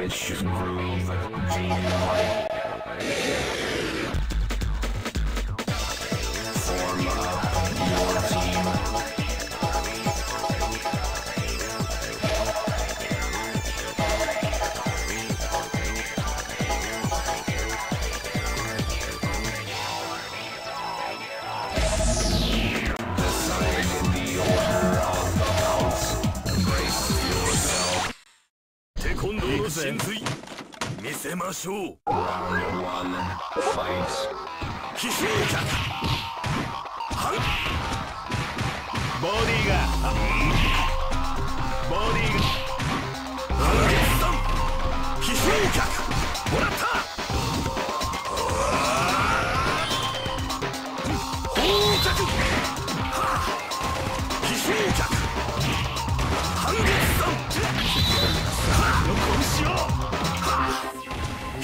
bitch groove. ぜ見せましょう。奇襲客。ボディーが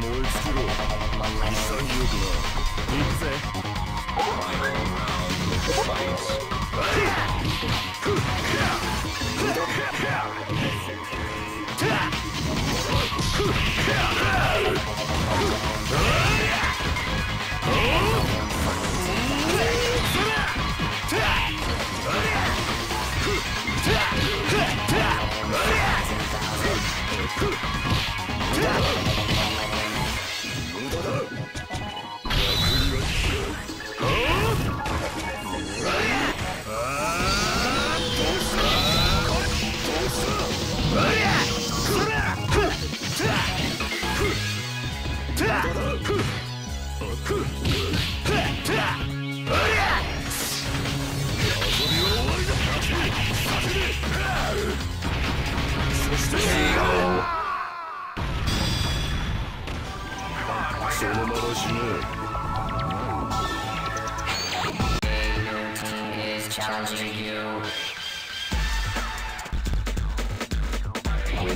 燃え尽きろ潔くな行くぜ Oh! そのまま死ね Challenging you.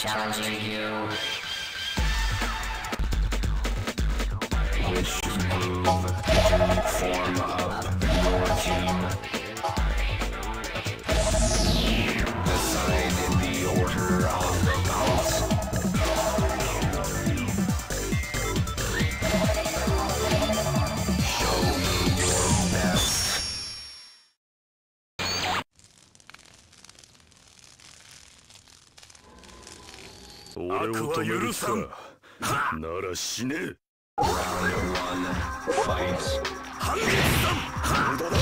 challenging you. Which move form up 俺を止める気かなら死ね.半月さん無駄だ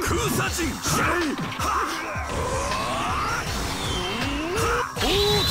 空差人試合到着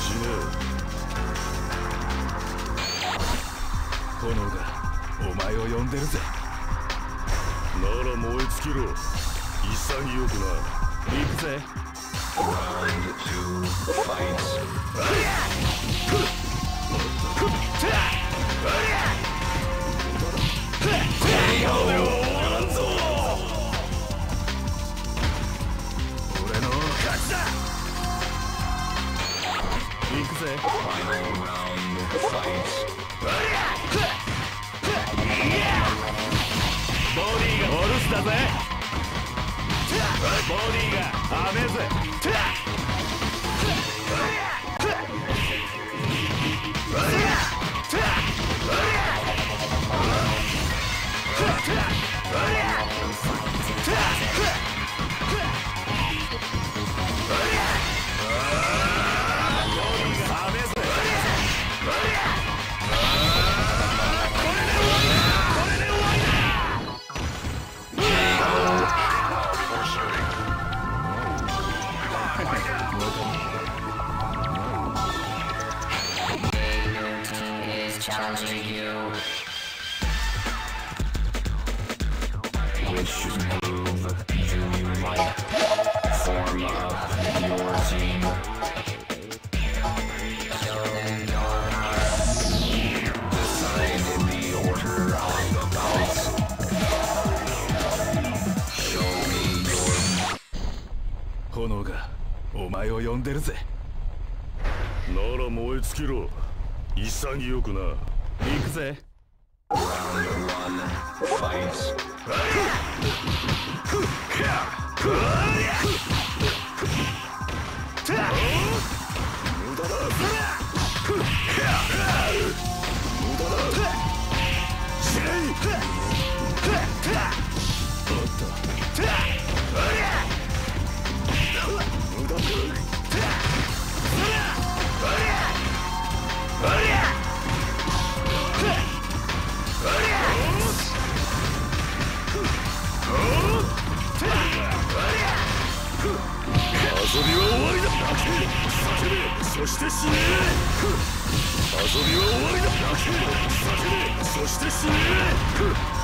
そのまま死ね炎がお前を呼んでるぜ。なら燃え尽きろ。潔くな。行くぜ。Round two, fight. ぜ。ボディがお留守だぜ。ボディが雨ぜ。前を呼んでるぜ。なら燃え尽きろ。潔くな。行くぜ。Round one, fight. そして死ね。遊びは終わりだ叫べそして死ね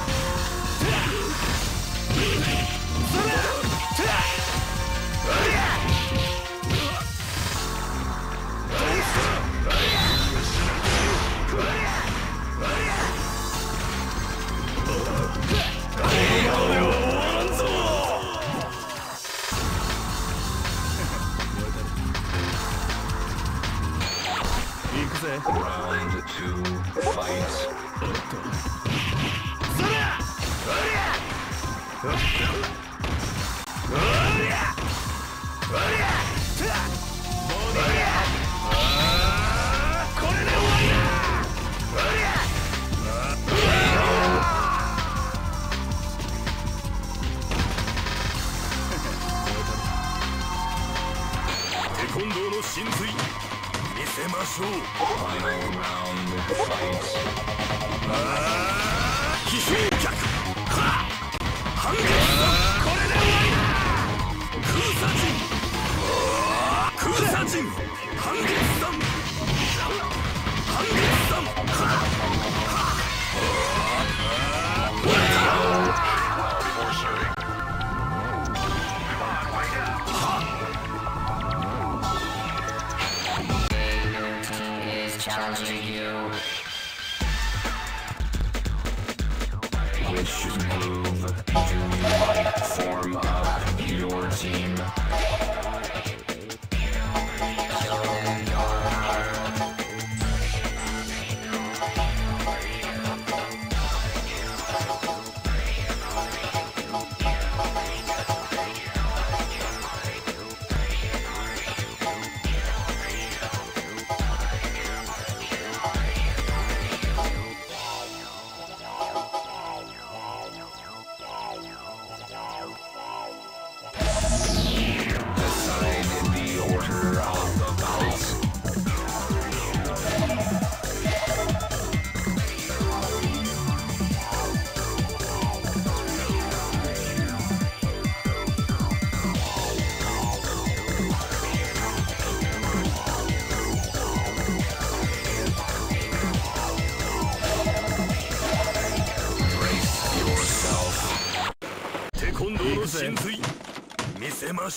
ぜ神髄。ましょう。飛翔は反撃これで終わりだ空陣空陣反撃弾反撃弾はっ。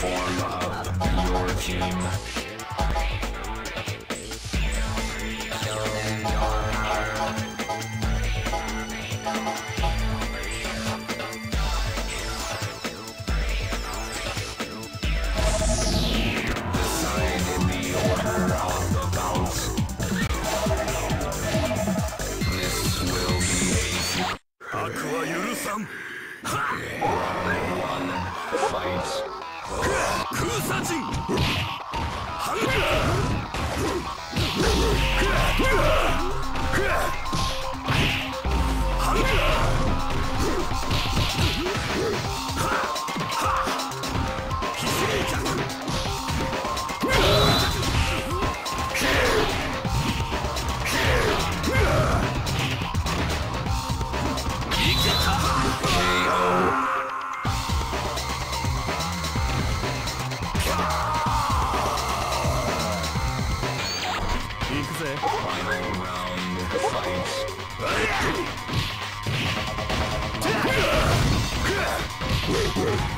form up your team. Wait, wait.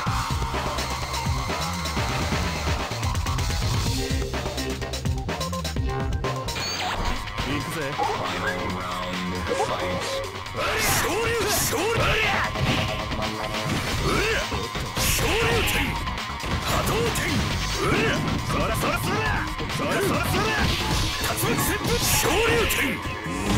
勝利点。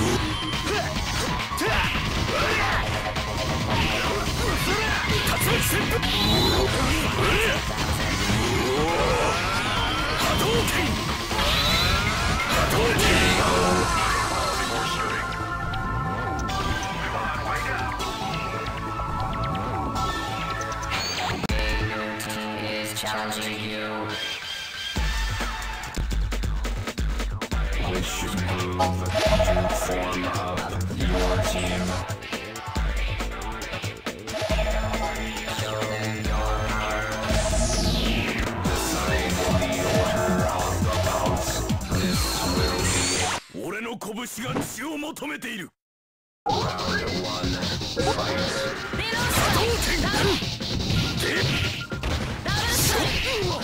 俺の拳が血を求めている。当店竜巻旋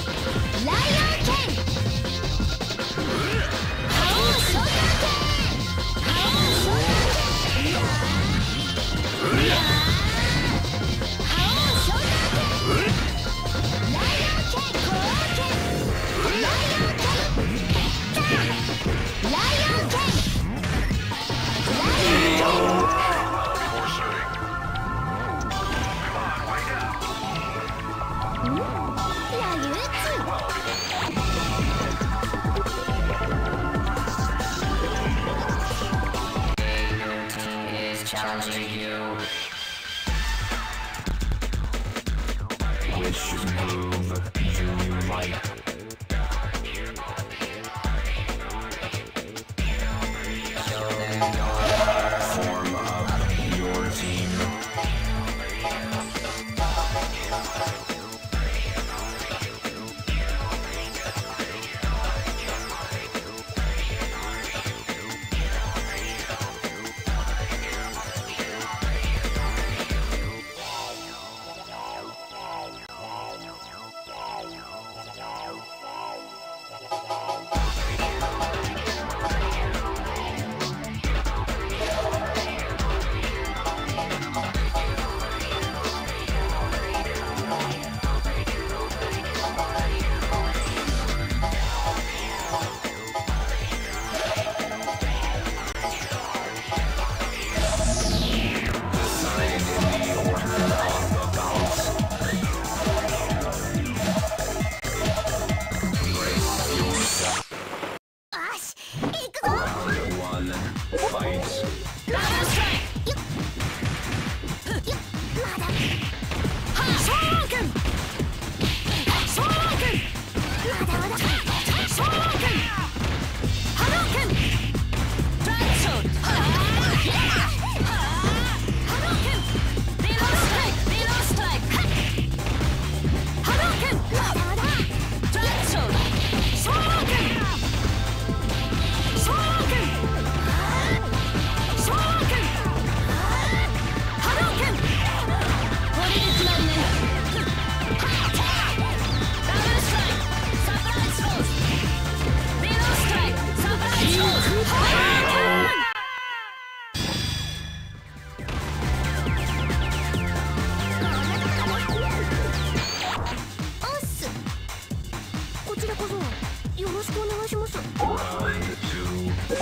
イオン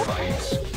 fights.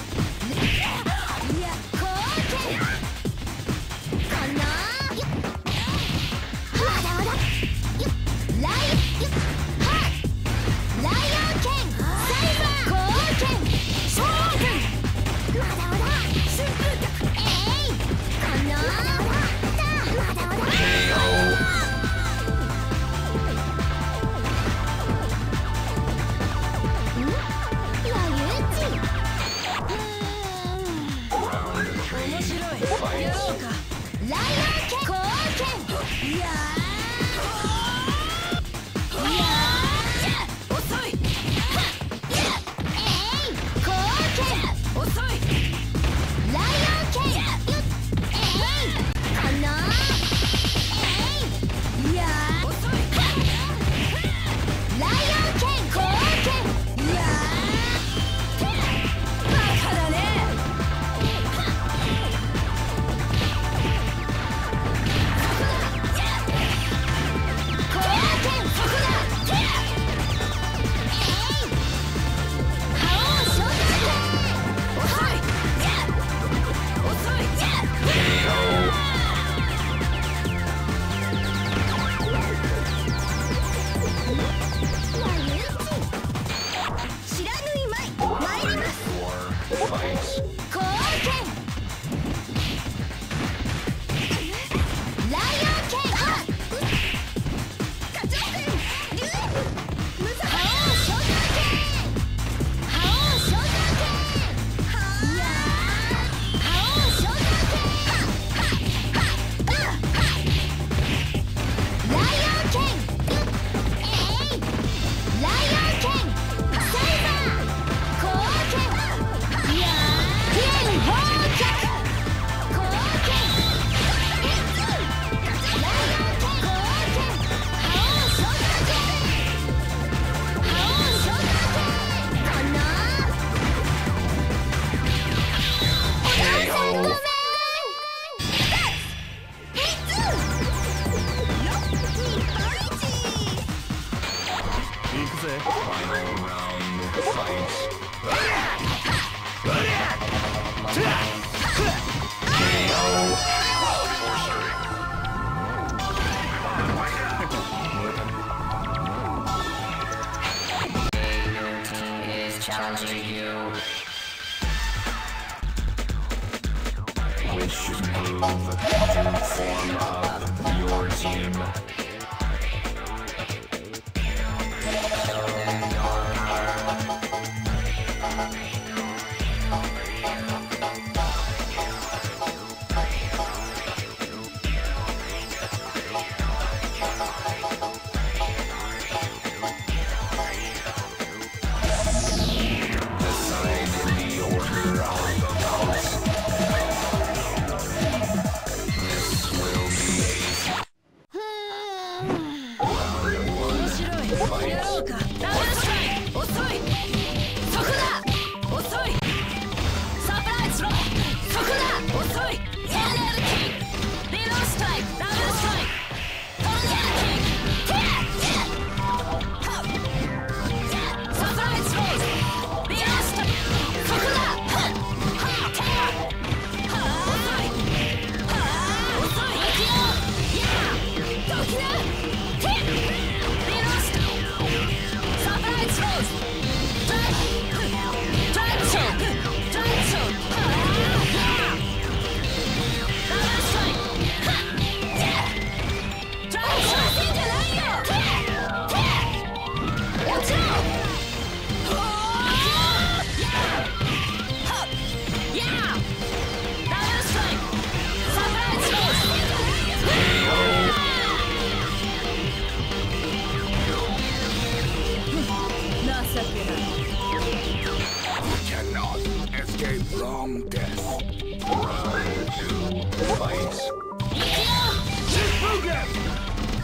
from death. Prepare to fight.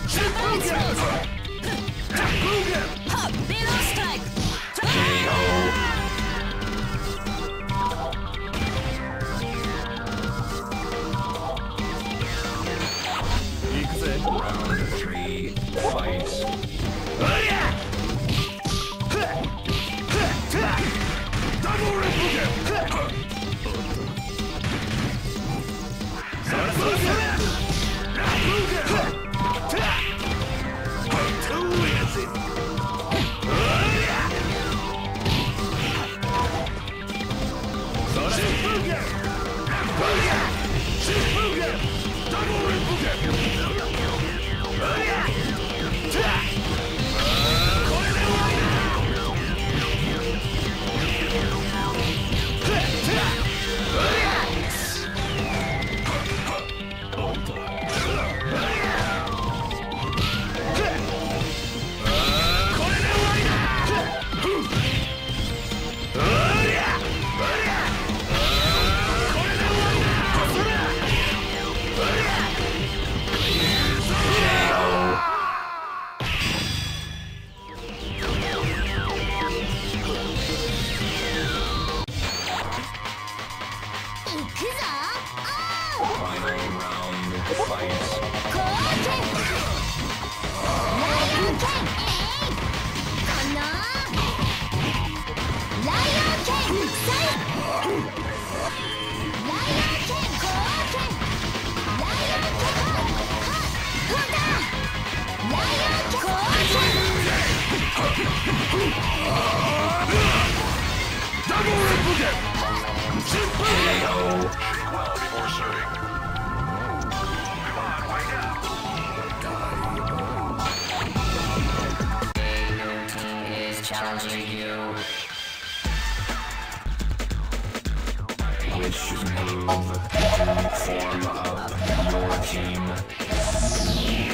Shifugen! which move form up your team.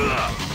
呃